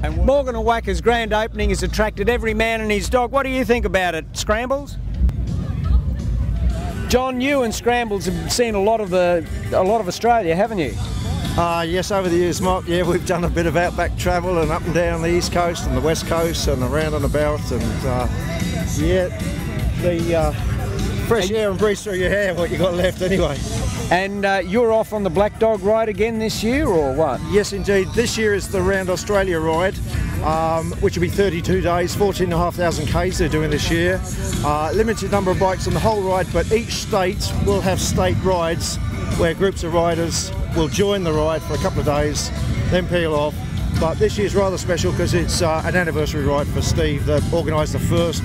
Morgan and Wacker's grand opening has attracted every man and his dog. What do you think about it, Scrambles? John, you and Scrambles have seen a lot of the a lot of Australia, haven't you? Uh, yes, over the years, Mark, yeah, we've done a bit of outback travel and up and down the east coast and the west coast and around and about. And uh, yeah, the uh, fresh air and breeze through your hair, what you got left anyway. And uh, you're off on the Black Dog ride again this year, or what? Yes, indeed. This year is the Round Australia ride, um, which will be 32 days, 14,500 Ks they're doing this year. Uh, limited number of bikes on the whole ride, but each state will have state rides where groups of riders will join the ride for a couple of days, then peel off. But this year's rather special because it's uh, an anniversary ride for Steve that organised the first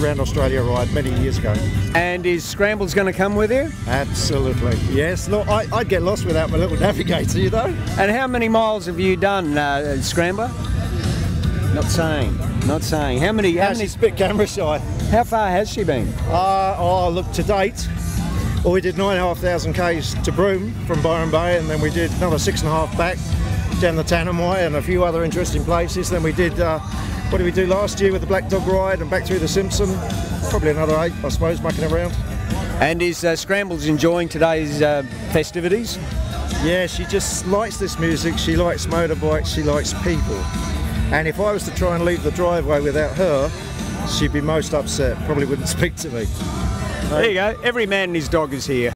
Round Australia ride many years ago. And is Scrambles going to come with you? Absolutely, yes. Look, I, would get lost without my little navigator, you know. And how many miles have you done, uh, Scrambler? Not saying, not saying. How many? How many? She's a bit camera shy. How far has she been? Uh, oh, look, to date, well, we did nine and a half thousand k's to Broome from Byron Bay, and then we did another six and a half back down the Tanami and a few other interesting places. Then we did. Uh, what did we do last year with the Black Dog Ride and back through the Simpson? Probably another eight, I suppose, mucking around. And is uh, Scrambles enjoying today's uh, festivities? Yeah, she just likes this music. She likes motorbikes. She likes people. And if I was to try and leave the driveway without her, she'd be most upset. Probably wouldn't speak to me. There you go. Every man and his dog is here.